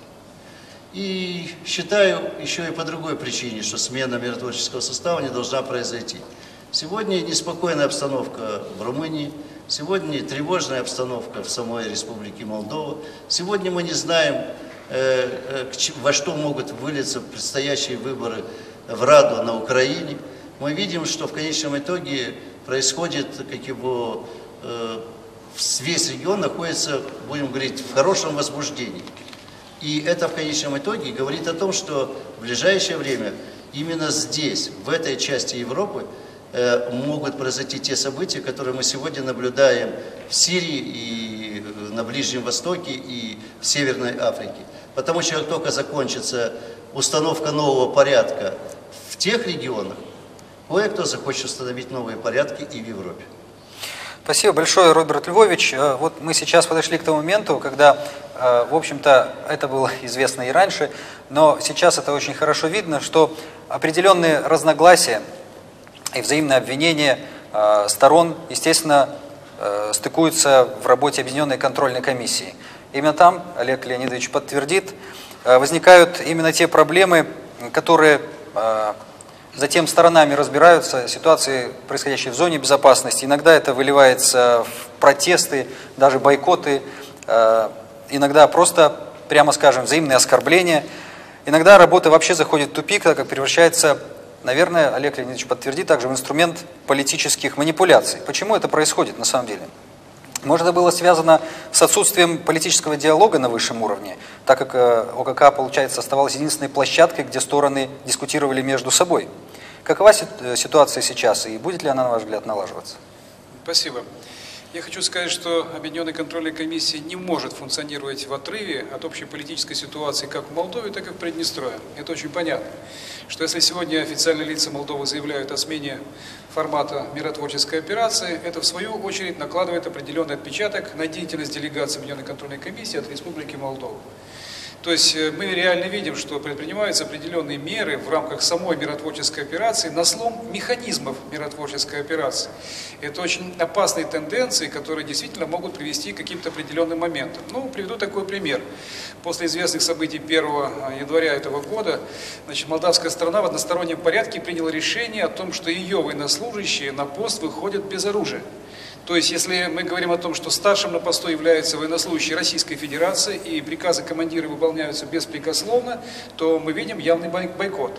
И считаю еще и по другой причине, что смена миротворческого состава не должна произойти. Сегодня неспокойная обстановка в Румынии, Сегодня тревожная обстановка в самой Республике Молдова. Сегодня мы не знаем, э, э, во что могут вылиться предстоящие выборы в Раду на Украине. Мы видим, что в конечном итоге происходит как его, э, весь регион находится, будем говорить, в хорошем возбуждении. И это в конечном итоге говорит о том, что в ближайшее время именно здесь, в этой части Европы, могут произойти те события, которые мы сегодня наблюдаем в Сирии и э, на Ближнем Востоке и в Северной Африке. Потому что как только закончится установка нового порядка в тех регионах, кое-кто захочет установить новые порядки и в Европе. Спасибо большое, Роберт Львович. Э, вот мы сейчас подошли к тому моменту, когда, э, в общем-то, это было [LAUGHS] известно и раньше, но сейчас это очень хорошо видно, что определенные разногласия и взаимные обвинения э, сторон, естественно, стыкуются в работе Объединенной контрольной комиссии. Именно там, Олег Леонидович подтвердит, возникают именно те проблемы, которые Затем сторонами разбираются ситуации, происходящие в зоне безопасности. Иногда это выливается в протесты, даже бойкоты, э, иногда просто, прямо скажем, взаимные оскорбления. Иногда работа вообще заходит в тупик, так как превращается, наверное, Олег Леонидович подтвердит, также в инструмент политических манипуляций. Почему это происходит на самом деле? Может, это было связано с отсутствием политического диалога на высшем уровне, так как э, ОКК, получается, оставалась единственной площадкой, где стороны дискутировали между собой. Какова э, ситуация сейчас и будет ли она, на ваш взгляд, налаживаться? Спасибо. Я хочу сказать, что Объединенная контрольная комиссия не может функционировать в отрыве от общей политической ситуации как в Молдове, так и в Приднестровье. Это очень понятно, что если сегодня официальные лица Молдовы заявляют о смене формата миротворческой операции, это в свою очередь накладывает определенный отпечаток на деятельность делегации Объединенной контрольной комиссии от Республики Молдова. То есть э, мы реально видим, что предпринимаются определенные меры в рамках самой миротворческой операции на слом механизмов миротворческой операции. Это очень опасные тенденции, которые действительно могут привести к каким-то определенным моментам. Ну, приведу такой пример. После известных событий 1 э, января этого года, значит, молдавская страна в одностороннем порядке приняла решение о том, что ее военнослужащие на пост выходят без оружия. То есть, если мы говорим о том, что старшим на посту является военнослужащий Российской Федерации и приказы командира выполняются беспрекословно, то мы видим явный бойкот.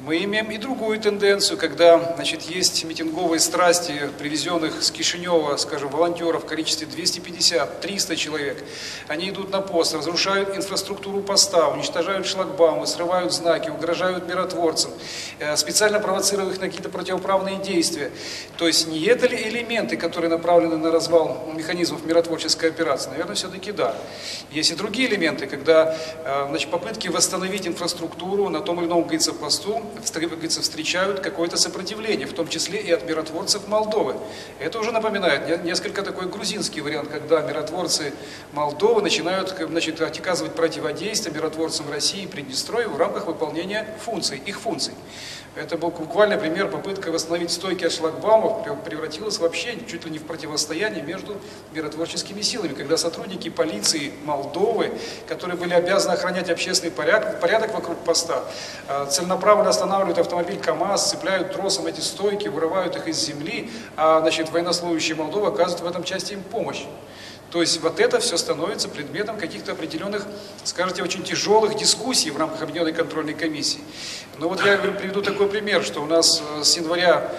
Мы имеем и другую тенденцию, когда значит, есть митинговые страсти, привезенных с Кишинева, скажем, волонтеров в количестве 250-300 человек. Они идут на пост, разрушают инфраструктуру поста, уничтожают шлагбаумы, срывают знаки, угрожают миротворцам, э, специально провоцируя их на какие-то противоправные действия. То есть не это ли элементы, которые направлены на развал механизмов миротворческой операции? Наверное, все-таки да. Есть и другие элементы, когда э, значит, попытки восстановить инфраструктуру на том или ином, говорится, посту, говорится, встречают какое-то сопротивление, в том числе и от миротворцев Молдовы. Это уже напоминает несколько такой грузинский вариант, когда миротворцы Молдовы начинают значит, оказывать противодействие миротворцам России и Приднестровья в рамках выполнения функций, их функций. Это был буквально пример попытка восстановить стойки от шлагбаумов, превратилась вообще чуть ли не в противостояние между миротворческими силами, когда сотрудники полиции Молдовы, которые были обязаны охранять общественный порядок, порядок вокруг поста, а, целенаправленно останавливают автомобиль КАМАЗ, цепляют тросом эти стойки, вырывают их из земли, а значит, военнослужащие Молдовы оказывают в этом части им помощь. То есть вот это все становится предметом каких-то определенных, скажите, очень тяжелых дискуссий в рамках Объединенной контрольной комиссии. Но вот я приведу такой пример, что у нас э, с января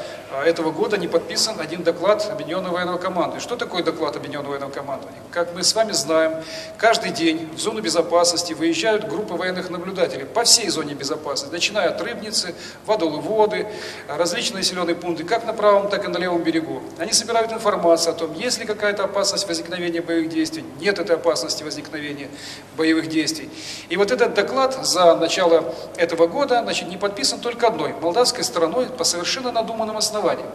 этого года не подписан один доклад Объединенного военного командования. Что такое доклад Объединенного военного командования? Как мы с вами знаем, каждый день в зону безопасности выезжают группы военных наблюдателей по всей зоне безопасности, начиная от Рыбницы, Водолы-Воды, различные населенные пункты, как на правом, так и на левом берегу. Они собирают информацию о том, есть ли какая-то опасность возникновения боевых действий, нет этой опасности возникновения боевых действий. И вот этот доклад за начало этого года значит, не подписан только одной, молдавской стороной по совершенно надуманным основаниям основанием.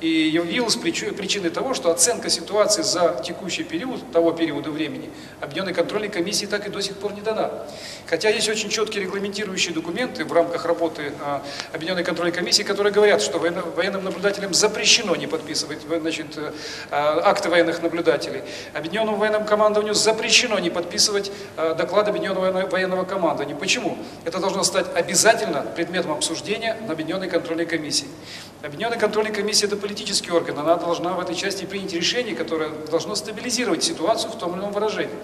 И явилась причиной того, что оценка ситуации за текущий период, того периода времени, Объединенной контрольной комиссии так и до сих пор не дана. Хотя есть очень четкие регламентирующие документы в рамках работы а, Объединенной контрольной комиссии, которые говорят, что военным наблюдателям запрещено не подписывать значит, а, акты военных наблюдателей. Объединенному военному командованию запрещено не подписывать а, доклад Объединенного военного командования. Почему? Это должно стать обязательно предметом обсуждения на Объединенной контрольной комиссии. Объединенная контрольная комиссия – это политический орган, она должна в этой части принять решение, которое должно стабилизировать ситуацию в том или ином выражении.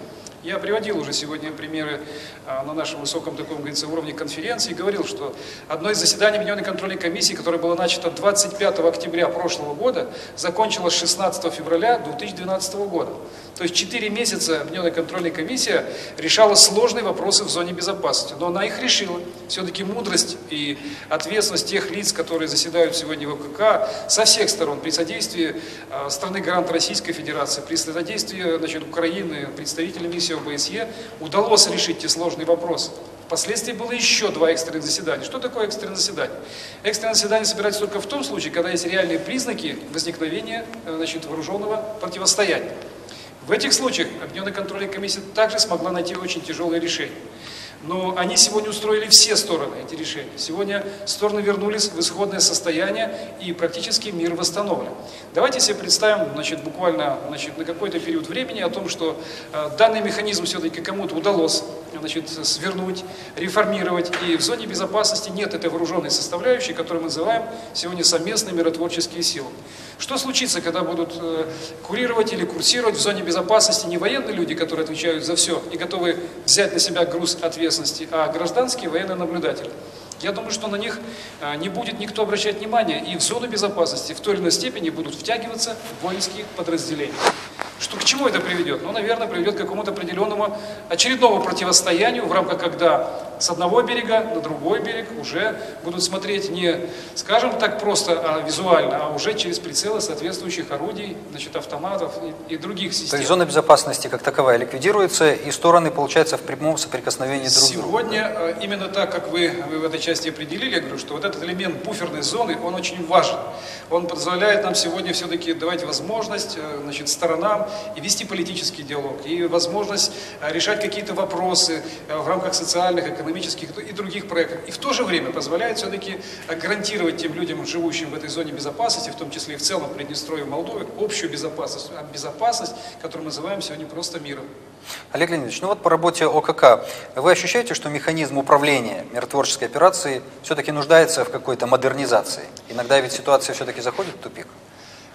Я приводил уже сегодня примеры а, на нашем высоком таком, говорится, уровне конференции, говорил, что одно из заседаний Объединенной контрольной комиссии, которое было начато 25 октября прошлого года, закончилось 16 февраля 2012 года. То есть 4 месяца Объединенная контрольная комиссия решала сложные вопросы в зоне безопасности. Но она их решила. Все-таки мудрость и ответственность тех лиц, которые заседают сегодня в ОКК, со всех сторон, при содействии э, страны гаранта Российской Федерации, при содействии значит, Украины, представителей миссии ОБСЕ, удалось решить те сложные вопросы. Впоследствии было еще два экстренных заседания. Что такое экстренное заседание? Экстренное заседание собирается только в том случае, когда есть реальные признаки возникновения э, значит, вооруженного противостояния. В этих случаях Объединенная контрольная комиссия также смогла найти очень тяжелые решения. Но они сегодня устроили все стороны, эти решения. Сегодня стороны вернулись в исходное состояние и практически мир восстановлен. Давайте себе представим, значит, буквально значит, на какой-то период времени о том, что э, данный механизм все-таки кому-то удалось значит, свернуть, реформировать. И в зоне безопасности нет этой вооруженной составляющей, которую мы называем сегодня совместные миротворческие силы. Что случится, когда будут э, курировать или курсировать в зоне безопасности не военные люди, которые отвечают за все и готовы взять на себя груз ответственности, а гражданские военные наблюдатели? Я думаю, что на них э, не будет никто обращать внимания, и в зону безопасности в той или иной степени будут втягиваться воинские подразделения. Что к чему это приведет? Ну, наверное, приведет к какому-то определенному очередному противостоянию, в рамках когда с одного берега на другой берег уже будут смотреть не, скажем так, просто а визуально, а уже через прицелы соответствующих орудий, значит, автоматов и, и других систем. То есть зона безопасности как таковая ликвидируется, и стороны, получается, в прямом соприкосновении друг с другом. Сегодня, э, именно так, как вы, вы в этой части определили, я говорю, что вот этот элемент буферной зоны, он очень важен. Он позволяет нам сегодня все-таки давать возможность э, значит, сторонам и вести политический диалог, и возможность э, решать какие-то вопросы в рамках социальных, экономических, экономических и других проектов. И в то же время позволяет все-таки гарантировать тем людям, живущим в этой зоне безопасности, в том числе и в целом Приднестровье Молдовы, общую безопасность, а безопасность, которую мы называем сегодня просто миром. Олег Леонидович, ну вот по работе ОКК, вы ощущаете, что механизм управления миротворческой операцией все-таки нуждается в какой-то модернизации? Иногда ведь ситуация все-таки заходит в тупик?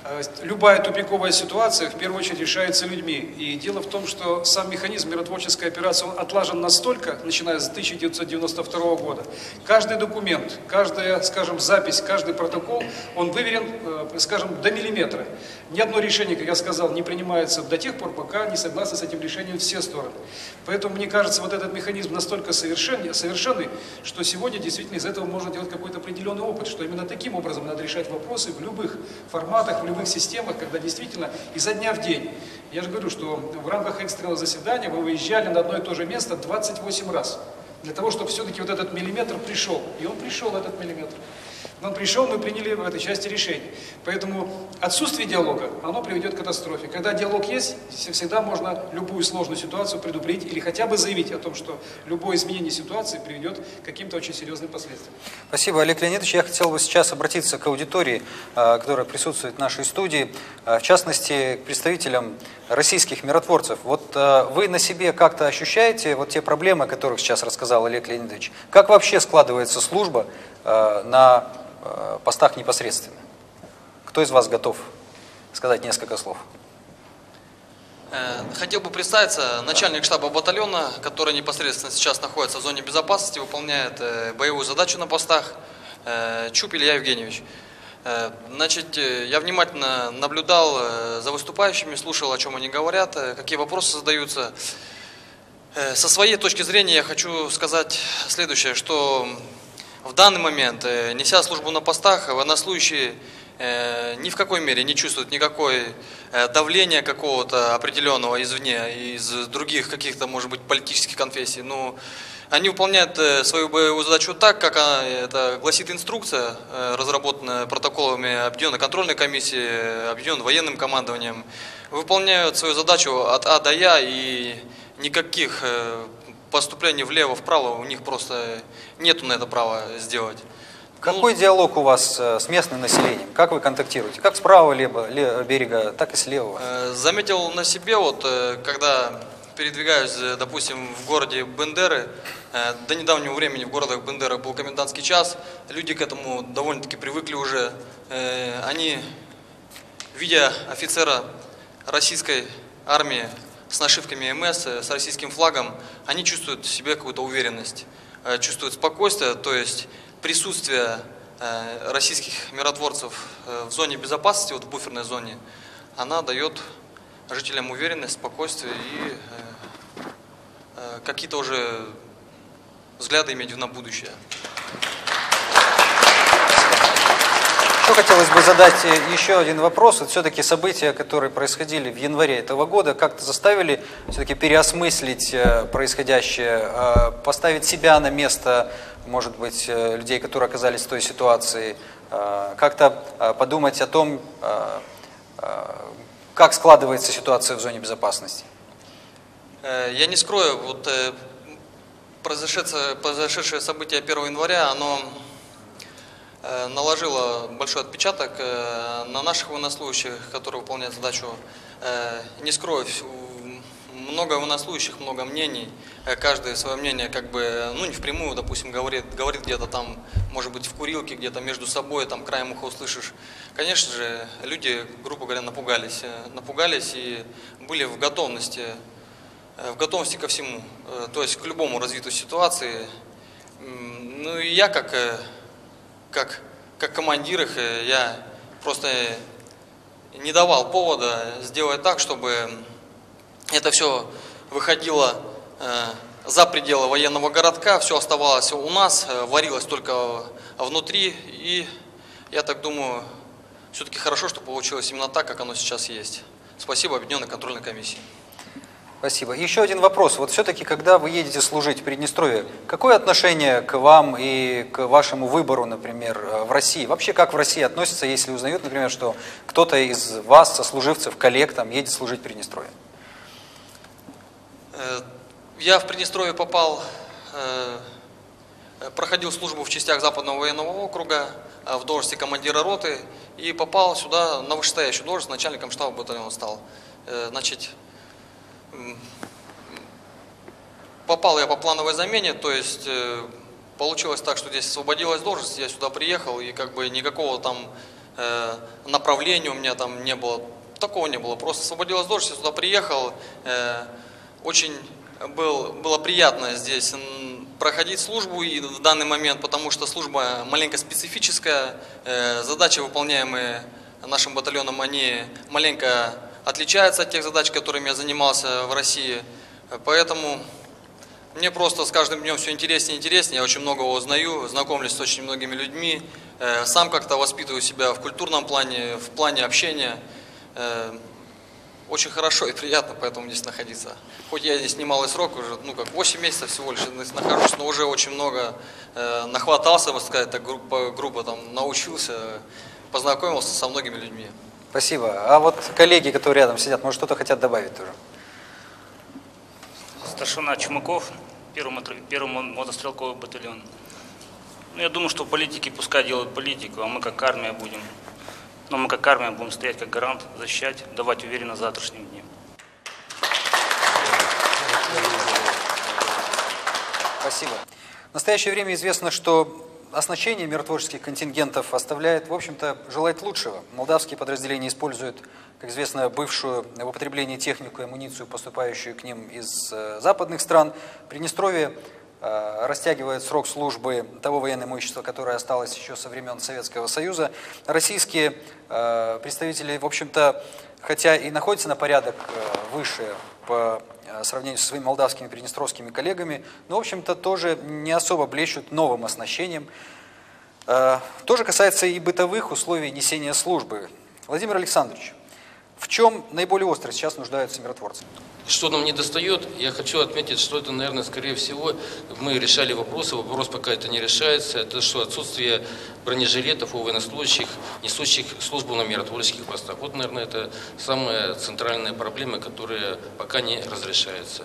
Э, любая тупиковая ситуация в первую очередь решается людьми. И дело в том, что сам механизм миротворческой операции он отлажен настолько, начиная с 1992 года. Каждый документ, каждая, скажем, запись, каждый протокол, он выверен, э, скажем, до миллиметра. Ни одно решение, как я сказал, не принимается до тех пор, пока не согласны с этим решением все стороны. Поэтому, мне кажется, вот этот механизм настолько совершенный, совершенный что сегодня действительно из этого можно делать какой-то определенный опыт, что именно таким образом надо решать вопросы в любых форматах, в любых системах, когда действительно изо дня в день. Я же говорю, что в рамках экстренного заседания мы выезжали на одно и то же место 28 раз. Для того, чтобы все-таки вот этот миллиметр пришел. И он пришел, этот миллиметр. Он пришел, мы приняли в этой части решение. Поэтому отсутствие диалога, оно приведет к катастрофе. Когда диалог есть, всегда можно любую сложную ситуацию предупредить или хотя бы заявить о том, что любое изменение ситуации приведет к каким-то очень серьезным последствиям. Спасибо, Олег Леонидович. Я хотел бы сейчас обратиться к аудитории, а, которая присутствует в нашей студии, а, в частности, к представителям российских миротворцев. Вот а, вы на себе как-то ощущаете вот те проблемы, о которых сейчас рассказал Олег Леонидович? Как вообще складывается служба на постах непосредственно. Кто из вас готов сказать несколько слов? Э, хотел бы представиться, начальник штаба батальона, который непосредственно сейчас находится в зоне безопасности, выполняет э, боевую задачу на постах, Чуп Илья Евгеньевич. Значит, я внимательно наблюдал за выступающими, слушал, о чем они говорят, какие вопросы задаются. Со своей точки зрения я хочу сказать следующее, что в данный момент, э, неся службу на постах, военнослужащие э, ни в какой мере не чувствуют никакой э, давления какого-то определенного извне, из других каких-то, может быть, политических конфессий. Но ну, они выполняют свою боевую задачу так, как это гласит инструкция, разработанная протоколами Объединенной контрольной комиссии, Объединенным военным командованием. Выполняют свою задачу от А до Я и никаких поступление влево-вправо, у них просто нету на это права сделать. Какой ну, диалог у вас э, с местным населением? Как вы контактируете? Как с правого либо, берега, так и с левого? Э, заметил на себе, вот, э, когда передвигаюсь, допустим, в городе Бендеры, до недавнего времени в городах Бендеры был комендантский час, люди к этому довольно-таки привыкли уже. Они, видя офицера российской армии с нашивками МС, с российским флагом, они чувствуют в себе какую-то уверенность, чувствуют спокойствие, то есть присутствие российских миротворцев в зоне безопасности, вот в буферной зоне, она дает жителям уверенность, спокойствие и какие-то уже взгляды иметь на будущее. Еще хотелось бы задать еще один вопрос. Вот все-таки события, которые происходили в январе этого года, как-то заставили все-таки переосмыслить э, происходящее, э, поставить себя на место, может быть, э, людей, которые оказались в той ситуации, как-то подумать о том, как складывается ситуация в зоне безопасности. Я не скрою, вот произошедшее, произошедшее событие 1 января, оно Э, наложила большой отпечаток э, на наших военнослужащих, которые выполняют задачу. Э, не скрою, много военнослужащих, много мнений, каждое свое мнение как бы, ну не впрямую, допустим, говорит, говорит где-то там, может быть, в курилке, где-то между собой, там краем уха услышишь. Конечно же, люди, грубо говоря, напугались, напугались и были в готовности, в готовности ко всему, то есть к любому развитию ситуации. Ну и я как как, как командир их, э, я просто не давал повода сделать так, чтобы это все выходило э, за пределы военного городка, все оставалось у нас, э, варилось только внутри. И я так думаю, все-таки хорошо, что получилось именно так, как оно сейчас есть. Спасибо Объединенной контрольной комиссии. Спасибо. Еще один вопрос. Вот все-таки, когда вы едете служить в Приднестровье, какое отношение к вам и к вашему выбору, например, э, в России? Вообще, как в России относятся, если узнают, например, что кто-то из вас, сослуживцев, коллег, там, едет служить в Приднестровье? Э, я в Приднестровье попал, э, проходил службу в частях Западного военного округа в должности командира роты и попал сюда на вышестоящую должность, начальником штаба батальона стал. Значит, попал я по плановой замене, то есть э, получилось так, что здесь освободилась должность, я сюда приехал, и как бы никакого там э, направления у меня там не было, такого не было, просто освободилась должность, я сюда приехал, э, очень был, было приятно здесь проходить службу и в данный момент, потому что служба маленько специфическая, задачи, выполняемые нашим батальоном, они маленько отличается от тех задач, которыми я занимался в России. Поэтому мне просто с каждым днем все интереснее и интереснее. Я очень много узнаю, знакомлюсь с очень многими людьми. Э, сам как-то воспитываю себя в культурном плане, в плане общения. Э, очень хорошо и приятно поэтому здесь находиться. Хоть я здесь немалый срок, уже, ну как 8 месяцев всего лишь здесь нахожусь, но уже очень много э, нахватался, можно сказать, так грубо, грубо там научился, познакомился со многими людьми. Спасибо. А вот коллеги, которые рядом сидят, может, что-то хотят добавить тоже? Старшина Чумаков, первый, первый мотострелковый батальон. Ну, я думаю, что политики пускай делают политику, а мы как армия будем. Но мы как армия будем стоять как гарант, защищать, давать уверенность завтрашним днем. Спасибо. В настоящее время известно, что оснащение миротворческих контингентов оставляет, в общем-то, желать лучшего. Молдавские подразделения используют, как известно, бывшую в употреблении технику и амуницию, поступающую к ним из э, западных стран. Приднестровье э, растягивает срок службы того военного имущества, которое осталось еще со времен Советского Союза. Российские э, представители, в общем-то, хотя и находятся на порядок выше по сравнению со своими молдавскими приднестровскими коллегами, но, в общем-то, тоже не особо блещут новым оснащением. Э, тоже касается и бытовых условий несения службы. Владимир Александрович, в чем наиболее остро сейчас нуждаются миротворцы? Что нам не достает, я хочу отметить, что это, наверное, скорее всего, мы решали вопросы, вопрос пока это не решается, это что отсутствие бронежилетов у военнослужащих, несущих службу на миротворческих постах. Вот, наверное, это самая центральная проблема, которая пока не разрешается.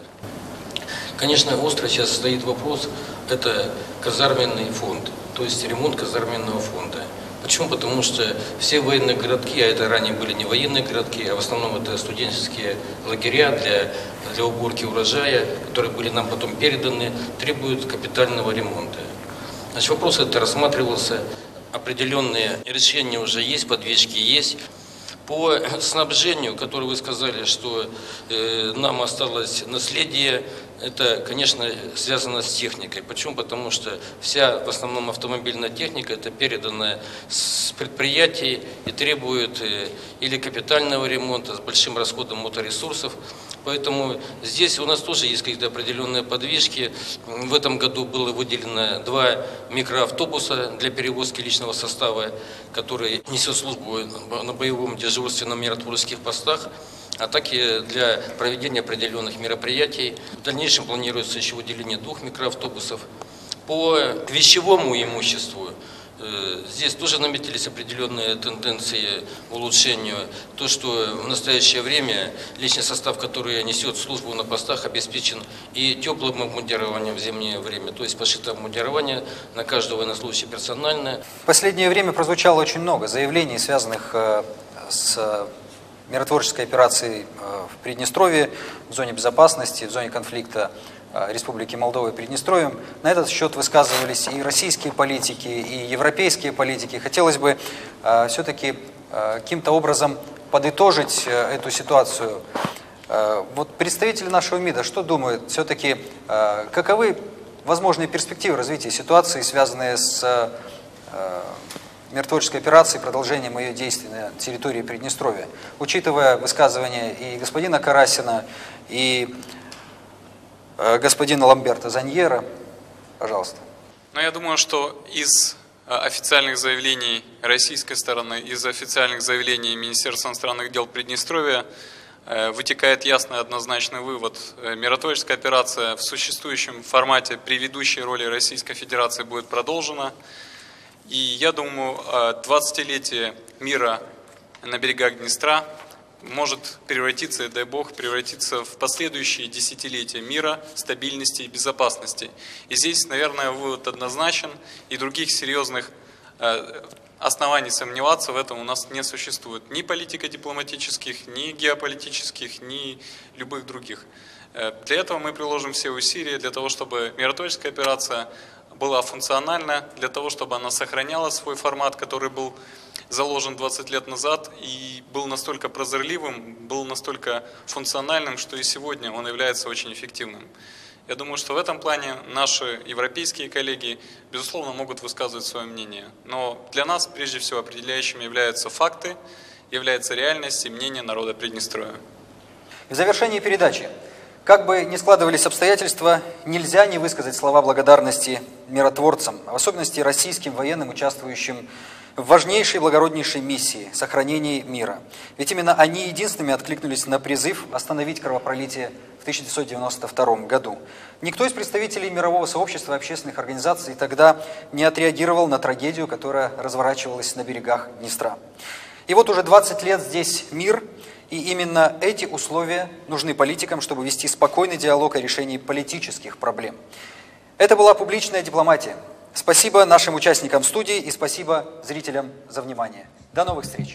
Конечно, остро сейчас стоит вопрос, это казарменный фонд, то есть ремонт казарменного фонда. Почему? Потому что все военные городки, а это ранее были не военные городки, а в основном это студенческие лагеря для, для уборки урожая, которые были нам потом переданы, требуют капитального ремонта. Значит, вопрос это рассматривался, определенные решения уже есть, подвижки есть. По снабжению, которое вы сказали, что э, нам осталось наследие, это, конечно, связано с техникой. Почему? Потому что вся, в основном, автомобильная техника, это переданная с предприятий и требует э, или капитального ремонта с большим расходом моторесурсов. Поэтому здесь у нас тоже есть какие-то определенные подвижки. В этом году было выделено два микроавтобуса для перевозки личного состава, который несет службу на боевом дежурстве на миротворческих постах а так и для проведения определенных мероприятий. В дальнейшем планируется еще выделение двух микроавтобусов. По вещевому имуществу Здесь тоже наметились определенные тенденции к улучшению. То, что в настоящее время личный состав, который несет службу на постах, обеспечен и теплым обмундированием в зимнее время, то есть пошито обмундирование на каждого военнослужащего персональное. В последнее время прозвучало очень много заявлений, связанных э, с миротворческой операции э, в Приднестровье, в зоне безопасности, в зоне конфликта э, Республики Молдова и Приднестровьем. На этот счет высказывались и российские политики, и европейские политики. Хотелось бы э, все-таки каким-то образом подытожить эту ситуацию. Вот представители нашего МИДа что думают? Все-таки каковы возможные перспективы развития ситуации, связанные с миротворческой операции, продолжением ее действий на территории Приднестровья. Учитывая высказывания и господина Карасина, и э, господина Ламберта Заньера, пожалуйста. Ну, я думаю, что из э, официальных заявлений российской стороны, из официальных заявлений Министерства иностранных дел Приднестровья э, вытекает ясный однозначный вывод. Миротворческая операция в существующем формате при ведущей роли Российской Федерации будет продолжена. И я думаю, 20-летие мира на берегах Днестра может превратиться, дай бог, превратиться в последующие десятилетия мира, стабильности и безопасности. И здесь, наверное, вывод однозначен, и других серьезных э, оснований сомневаться в этом у нас не существует. Ни политико-дипломатических, ни геополитических, ни любых других. Э, для этого мы приложим все усилия, для того, чтобы миротворческая операция была функциональна, для того, чтобы она сохраняла свой формат, который был заложен 20 лет назад и был настолько прозорливым, был настолько функциональным, что и сегодня он является очень эффективным. Я думаю, что в этом плане наши европейские коллеги, безусловно, могут высказывать свое мнение. Но для нас, прежде всего, определяющими являются факты, является реальность и мнение народа Приднестровья. В завершении передачи как бы ни складывались обстоятельства, нельзя не высказать слова благодарности миротворцам, в особенности российским военным, участвующим в важнейшей благороднейшей миссии – сохранении мира. Ведь именно они единственными откликнулись на призыв остановить кровопролитие в 1992 году. Никто из представителей мирового сообщества и общественных организаций тогда не отреагировал на трагедию, которая разворачивалась на берегах Днестра. И вот уже 20 лет здесь мир – и именно эти условия нужны политикам, чтобы вести спокойный диалог о решении политических проблем. Это была публичная дипломатия. Спасибо нашим участникам студии и спасибо зрителям за внимание. До новых встреч!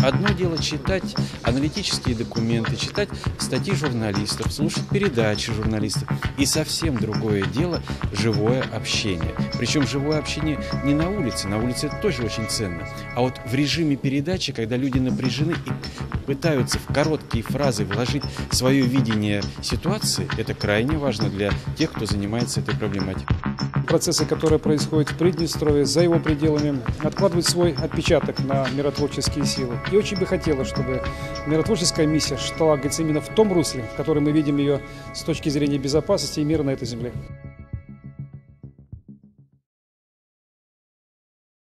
Одно дело читать аналитические документы, читать статьи журналистов, слушать передачи журналистов. И совсем другое дело живое общение. Причем живое общение не на улице, на улице это тоже очень ценно. А вот в режиме передачи, когда люди напряжены и пытаются в короткие фразы вложить свое видение ситуации, это крайне важно для тех, кто занимается этой проблематикой процессы, которые происходят в Приднестровье, за его пределами, откладывают свой отпечаток на миротворческие силы. И очень бы хотелось, чтобы миротворческая миссия шла, говорится, именно в том русле, в котором мы видим ее с точки зрения безопасности и мира на этой земле.